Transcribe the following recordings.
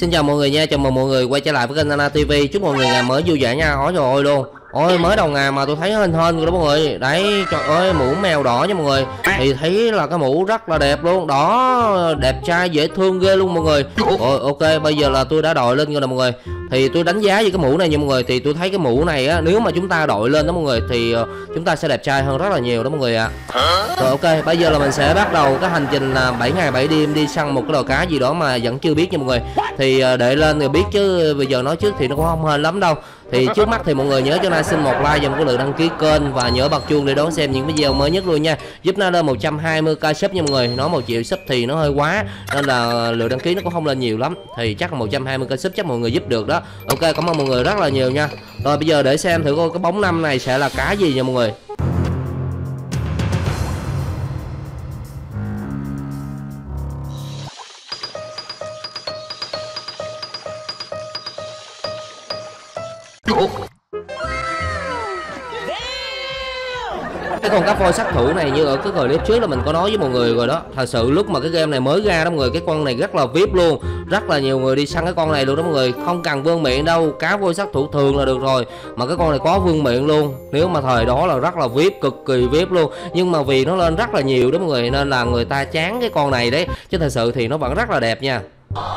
Xin chào mọi người nha, chào mừng mọi người quay trở lại với kênh Nana TV Chúc mọi người ngày mới vui vẻ nha, ôi trời ơi luôn. Ôi mới đầu ngày mà tôi thấy hên hên rồi đó mọi người. Đấy, trời ơi, mũ mèo đỏ nha mọi người. Thì thấy là cái mũ rất là đẹp luôn. Đó, đẹp trai, dễ thương ghê luôn mọi người. Rồi ok, bây giờ là tôi đã đội lên rồi nè mọi người. Thì tôi đánh giá về cái mũ này nha mọi người. Thì tôi thấy cái mũ này á, nếu mà chúng ta đội lên đó mọi người Thì ờ, chúng ta sẽ đẹp trai hơn rất là nhiều đó mọi người ạ. Rồi ok, bây giờ là mình sẽ bắt đầu cái hành trình là 7 ngày 7 đêm đi săn một cái lò cá gì đó mà vẫn chưa biết nha mọi người. Thì ờ, để lên rồi biết chứ bây giờ nói trước thì nó cũng không hên lắm đâu thì trước mắt thì mọi người nhớ cho Na xin một like dùm cái lượt đăng ký kênh và nhớ bật chuông để đón xem những video mới nhất luôn nha. Giúp Na lên 120k sub nha mọi người. Nói một triệu sub thì nó hơi quá, nên là lượt đăng ký nó cũng không lên nhiều lắm. Thì chắc là 120k sub chắc mọi người giúp được đó. Ok, cảm ơn mọi người rất là nhiều nha. Rồi, bây giờ để xem thử coi cái bóng năm này sẽ là cá gì nha mọi người. Cái con cá voi sát thủ này như ở cái clip trước là mình có nói với mọi người rồi đó. Thật sự lúc mà cái game này mới ra đó mọi người, cái con này rất là vip luôn. Rất là nhiều người đi săn cái con này luôn đó mọi người. Không cần vương miệng đâu, cá voi sát thủ thường là được rồi. Mà cái con này có vương miệng luôn. Nếu mà thời đó là rất là vip, cực kỳ vip luôn. Nhưng mà vì nó lên rất là nhiều đó mọi người, nên là người ta chán cái con này đấy. Chứ thật sự thì nó vẫn rất là đẹp nha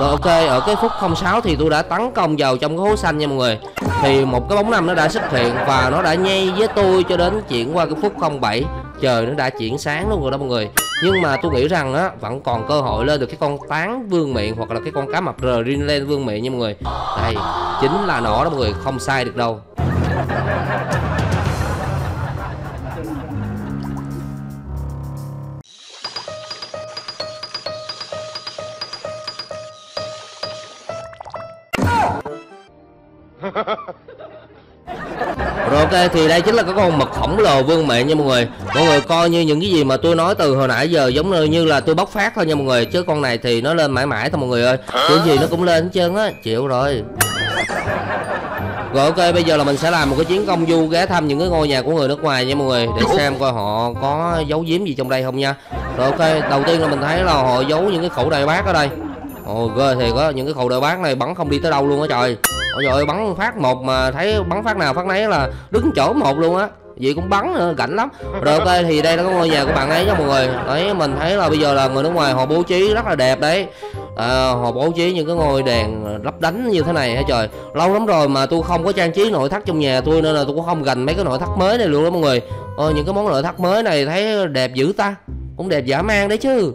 rồi ok, ở cái phút 06 thì tôi đã tấn công vào trong cái hố xanh nha mọi người. Thì một cái bóng năm nó đã xuất hiện và nó đã nhây với tôi cho đến chuyển qua cái phút 07 Trời nó đã chuyển sáng luôn rồi đó mọi người. Nhưng mà tôi nghĩ rằng á, vẫn còn cơ hội lên được cái con tán vương miệng hoặc là cái con cá mập rờ lên vương miệng nha mọi người. Đây, chính là nó đó mọi người, không sai được đâu. Rồi ok thì đây chính là cái con mực khổng lồ vương miện nha mọi người. Mọi người coi như những cái gì mà tôi nói từ hồi nãy giờ giống như là tôi bóc phát thôi nha mọi người. Chứ con này thì nó lên mãi mãi thôi mọi người ơi. Chuyện gì nó cũng lên hết trơn á Chịu rồi. Rồi ok bây giờ là mình sẽ làm một cái chuyến công du ghé thăm những cái ngôi nhà của người nước ngoài nha mọi người Để xem coi họ có giấu giếm gì trong đây không nha. Rồi ok đầu tiên là mình thấy là họ giấu những cái khẩu đại bác ở đây. Ồ ghê thì có những cái khẩu đại bác này bắn không đi tới đâu luôn á trời Ôi trời bắn phát một mà thấy bắn phát nào phát nấy là đứng chỗ một luôn á. Vậy cũng bắn ờ, nữa lắm. Rồi ok thì đây là cái ngôi nhà của bạn ấy nha mọi người. Đấy mình thấy là bây giờ là người nước ngoài họ bố trí rất là đẹp đấy. À, họ bố trí những cái ngôi đèn lấp đánh như thế này hả trời? Lâu lắm rồi mà tôi không có trang trí nội thất trong nhà tôi nên là tôi cũng không gành mấy cái nội thất mới này luôn đó mọi người. Ôi những cái món nội thất mới này thấy đẹp dữ ta. Cũng đẹp dã man đấy chứ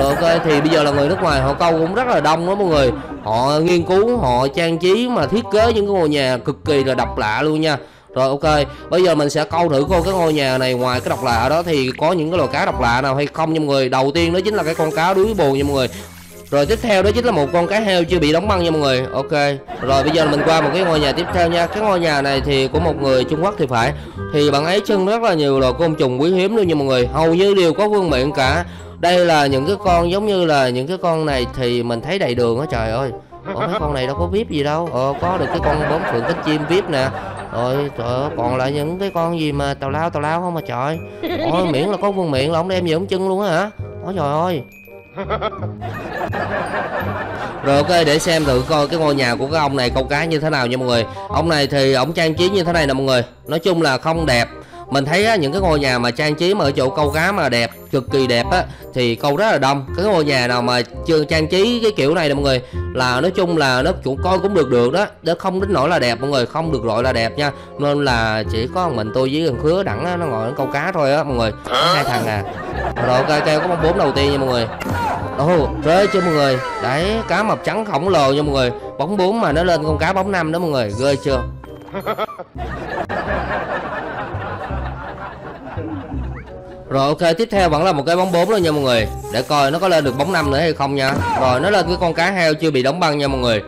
rồi ok thì bây giờ là người nước ngoài, họ câu cũng rất là đông đó mọi người. Họ nghiên cứu, họ trang trí mà thiết kế những cái ngôi nhà cực kỳ là độc lạ luôn nha. Rồi, ok, bây giờ mình sẽ câu thử coi cái ngôi nhà này ngoài cái độc lạ đó thì có những cái loài cá độc lạ nào hay không nha mọi người. Đầu tiên đó chính là cái con cá đuối bù nha mọi người. Rồi, tiếp theo đó chính là một con cá heo chưa bị đóng băng nha mọi người. Ok, Rồi bây giờ mình qua một cái ngôi nhà tiếp theo nha. Cái ngôi nhà này thì của một người Trung Quốc thì phải. Thì bạn ấy trưng rất là nhiều loài côn trùng quý hiếm luôn nha mọi người. Hầu như đều có vương miệng cả. Đây là những cái con giống như là những cái con này thì mình thấy đầy đường á trời ơi. Ủa mấy con này đâu có vip gì đâu. Ờ có được cái con bóng phượng cánh chim vip nè. Rồi trời ơi, còn lại những cái con gì mà tào lao tào lao không mà trời. Ôi miễn là có vương miệng là ông đem về ông chân luôn á hả? Ôi trời ơi. Rồi ok để xem thử coi cái ngôi nhà của cái ông này câu cá như thế nào nha mọi người. Ông này thì ông trang trí như thế này nè mọi người. Nói chung là không đẹp mình thấy á, những cái ngôi nhà mà trang trí mà ở chỗ câu cá mà đẹp cực kỳ đẹp á thì câu rất là đông. Cái ngôi nhà nào mà chưa trang trí cái kiểu này nè mọi người là nói chung là nó chủ coi cũng được được đó. Nó không đến nỗi là đẹp mọi người không được gọi là đẹp nha. Nên là chỉ có mình tôi với gần khứa đẳng á, nó ngồi nó câu cá thôi á mọi người. Hai thằng à. Rồi ok kêu có bóng bốn đầu tiên nha mọi người. Ồ rơi chưa mọi người? Đấy cá mập trắng khổng lồ nha mọi người. Bóng bốn mà nó lên con cá bóng năm đó mọi người rơi chưa? Rồi, ok, tiếp theo vẫn là một cái bóng 4 luôn nha mọi người. Để coi nó có lên được bóng 5 nữa hay không nha. Rồi, nó lên cái con cá heo chưa bị đóng băng nha mọi người.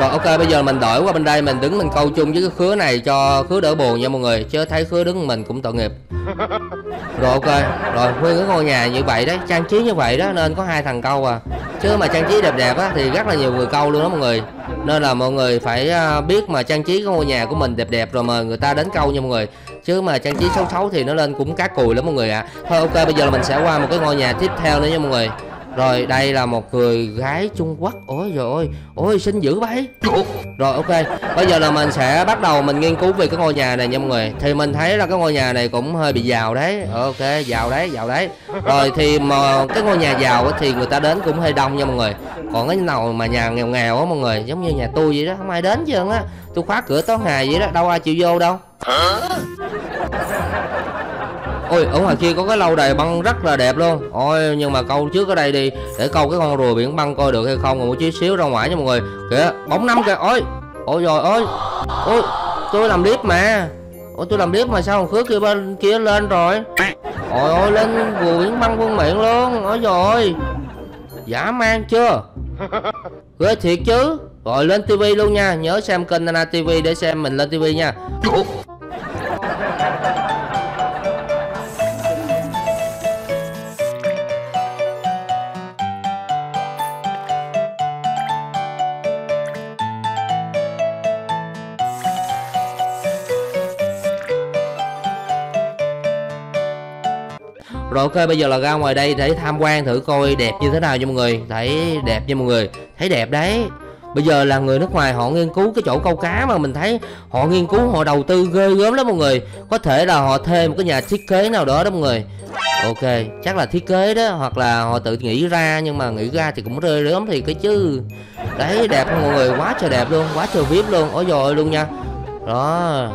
Rồi, ok, bây giờ mình đổi qua bên đây, mình đứng mình câu chung với cái khứa này cho khứa đỡ buồn nha mọi người. Chứ thấy khứa đứng mình cũng tội nghiệp. Rồi, ok. Rồi nguyên cái ngôi nhà như vậy đấy, Trang trí như vậy đó, nên có hai thằng câu à. Chứ mà trang trí đẹp đẹp á, thì rất là nhiều người câu luôn đó mọi người. Nên là mọi người phải à, biết mà trang trí cái ngôi nhà của mình đẹp đẹp rồi mời người ta đến câu nha mọi người. Chứ mà trang trí xấu xấu thì nó lên cũng cá cùi lắm mọi người ạ. À. Thôi ok, bây giờ là mình sẽ qua một cái ngôi nhà tiếp theo nữa nha mọi người rồi đây là một người gái Trung Quốc. Ôi rồi ôi ôi, xinh dữ bấy rồi, ok. Bây giờ là mình sẽ bắt đầu mình nghiên cứu về cái ngôi nhà này nha mọi người. Thì mình thấy là cái ngôi nhà này cũng hơi bị giàu đấy. Ok, giàu đấy giàu đấy. Rồi thì mà cái ngôi nhà giàu thì người ta đến cũng hơi đông nha mọi người. Còn cái nào mà nhà nghèo nghèo á mọi người, giống như nhà tôi vậy đó, không ai đến chứ á tôi khóa cửa tối ngày vậy đó, đâu ai chịu vô đâu ôi, ở ngoài kia có cái lâu đài băng rất là đẹp luôn. Ôi, nhưng mà câu trước ở đây đi, để câu cái con rùa biển băng coi được hay không, một chút xíu ra ngoài nha mọi người. Kìa, bóng năm kìa. Ôi ôi rồi ôi ôi, tôi làm clip mà. Ôi, tôi làm clip mà sao khứa kia bên kia lên rồi? Ôi ôi, lên rùa biển băng vương miệng luôn. Ôi rồi giả man chưa? Ghê thiệt chứ. Rồi, lên tivi luôn nha. Nhớ xem kênh Nana TV để xem mình lên tivi nha. Rồi, ok, bây giờ là ra ngoài đây để tham quan thử coi đẹp như thế nào nha mọi người. Thấy đẹp nha mọi người. Thấy đẹp đấy. Bây giờ là người nước ngoài họ nghiên cứu cái chỗ câu cá mà mình thấy họ nghiên cứu, họ đầu tư ghê gớm lắm mọi người. Có thể là họ thuê một cái nhà thiết kế nào đó đó mọi người. Ok, chắc là thiết kế đó, hoặc là họ tự nghĩ ra, nhưng mà nghĩ ra thì cũng rơi gớm thì cái chứ. Đấy, đẹp không mọi người. Quá trời đẹp luôn, quá trời vip luôn. Ôi dồi luôn nha. Đó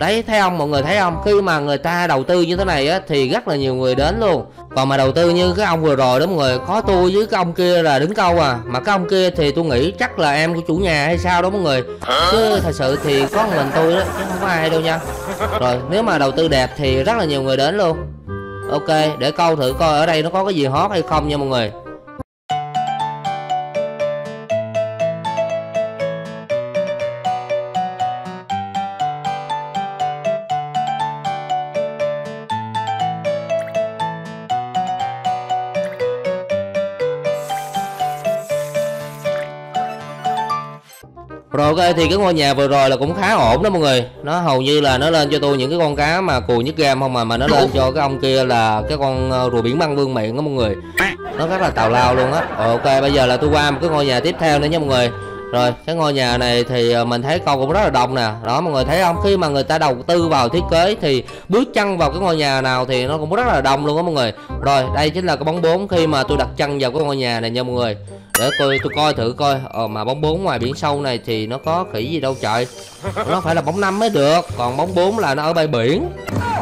đấy thấy không? Mọi người thấy không? Khi mà người ta đầu tư như thế này á thì rất là nhiều người đến luôn. Còn mà đầu tư như cái ông vừa rồi đó mọi người có tôi với cái ông kia là đứng câu à. Mà cái ông kia thì tôi nghĩ chắc là em của chủ nhà hay sao đó mọi người. Chứ thật sự thì có một mình tôi đó chứ không có ai đâu nha. Rồi nếu mà đầu tư đẹp thì rất là nhiều người đến luôn. Ok để câu thử coi ở đây nó có cái gì hot hay không nha mọi người Rồi ok thì cái ngôi nhà vừa rồi là cũng khá ổn đó mọi người. Nó hầu như là nó lên cho tôi những cái con cá mà cùi nhất game không mà Mà nó lên cho cái ông kia là cái con ờ, rùa biển băng vương miệng đó mọi người. Nó rất là tào lao luôn á. Ok, bây giờ là tôi qua một cái ngôi nhà tiếp theo nữa nha mọi người rồi, cái ngôi nhà này thì ờ, mình thấy con cũng rất là đông nè. Đó, mọi người thấy không? Khi mà người ta đầu tư vào thiết kế thì bước chân vào cái ngôi nhà nào thì nó cũng rất là đông luôn á mọi người. Rồi, đây chính là cái bóng bốn khi mà tôi đặt chân vào cái ngôi nhà này nha mọi người. Để tôi tôi coi thử coi. Ờ mà bóng bốn ngoài biển sâu này thì nó có khỉ gì đâu trời. Nó phải là bóng năm mới được, còn bóng bốn là nó ở bãi biển.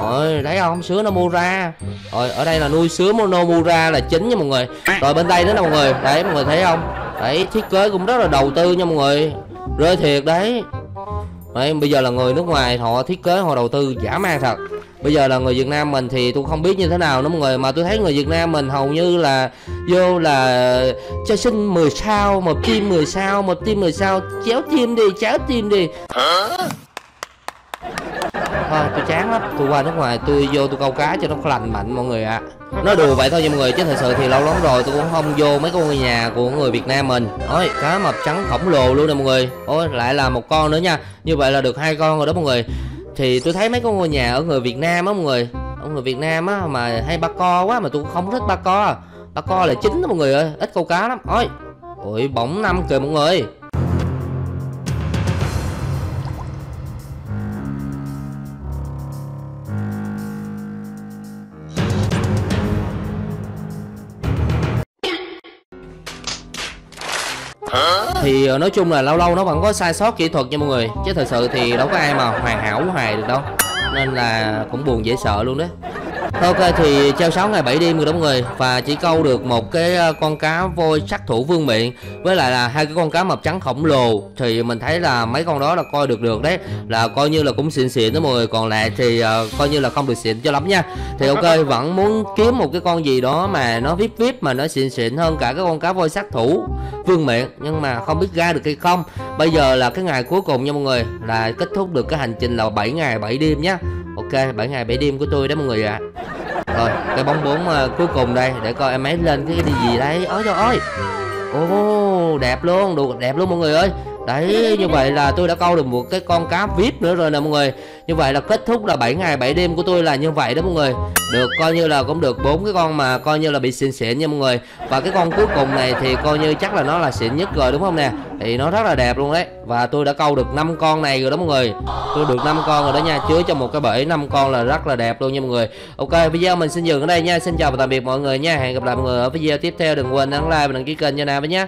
Rồi, thấy không? Sứa nó mua ra. Rồi, ở đây là nuôi sứa mono mua ra là chính nha mọi người. Rồi, bên đây nữa nè mọi người. Đấy, mọi người thấy không? Đấy, thiết kế cũng rất là đầu tư nha mọi người. Rơi thiệt đấy. Đấy, bây giờ là người nước ngoài, họ thiết kế, họ đầu tư giả man thật. Bây giờ là người Việt Nam mình thì tôi không biết như thế nào nữa mọi người, mà tôi thấy người Việt Nam mình hầu như là vô là cho xin 10 sao, một team 10 sao, một team 10 sao, chéo tim đi, chéo tim đi tôi chán lắm. Tôi qua nước ngoài, tôi vô tôi câu cá cho nó lành mạnh, mọi người ạ. À. nói đùa vậy thôi nha mọi người, chứ thật sự thì lâu lắm rồi tôi cũng không vô mấy con nhà của người việt nam mình. Ôi, cá mập trắng khổng lồ luôn nè mọi người. Ôi, lại là một con nữa nha. Như vậy là được hai con rồi đó mọi người. Thì tôi thấy mấy con ngôi nhà ở người Việt Nam á mọi người. Ở người Việt Nam á mà hay ba co quá mà tôi không thích ba co. Ba co là chính đó mọi người ơi, ít câu cá lắm. Ôi ôi, bỗng năm kìa mọi người. Thì ờ, nói chung là lâu lâu nó vẫn có sai sót kỹ thuật nha mọi người. Chứ thật sự thì đâu có ai mà hoàn hảo hoài được đâu. Nên là cũng buồn dễ sợ luôn đấy. Ok thì treo 6 ngày 7 đêm rồi đó mọi người Và chỉ câu được một cái ờ, con cá voi sát thủ vương miệng Với lại là hai cái con cá mập trắng khổng lồ Thì mình thấy là mấy con đó là coi được được đấy Là coi như là cũng xịn xịn đó mọi người. Còn lại thì uh, coi như là không được xịn cho lắm nha. Thì ok vẫn muốn kiếm một cái con gì đó mà nó vip vip mà nó xịn xịn hơn cả cái con cá voi sát thủ vương miệng Nhưng mà không biết ra được hay không. Bây giờ là cái ngày cuối cùng nha mọi người Là kết thúc được cái hành trình là 7 ngày 7 đêm nhá. Ok 7 ngày 7 đêm của tôi đó mọi người ạ. À. Rồi cái bóng bốn uh, cuối cùng đây Để coi em ấy lên cái gì đấy. Ôi trời ơi Ồ đẹp luôn Đồ đẹp luôn mọi người ơi đấy, như vậy là tôi đã câu được một cái con cá vip nữa rồi nè mọi người. Như vậy là kết thúc là 7 ngày 7 đêm của tôi là như vậy đó mọi người. Được, coi như là cũng được bốn cái con mà coi như là bị xịn xịn nha mọi người. Và cái con cuối cùng này thì coi như chắc là nó là xịn nhất rồi, đúng không nè? Thì nó rất là đẹp luôn đấy. Và tôi đã câu được 5 con này rồi đó mọi người. Tôi được 5 con rồi đó nha, chứa cho một cái bể 5 con là rất là đẹp luôn nha mọi người. Ok, video mình xin dừng ở đây nha. Xin chào và tạm biệt mọi người nha. Hẹn gặp lại mọi người ở video tiếp theo. Đừng quên đăng like và đăng ký kênh cho nam với nhé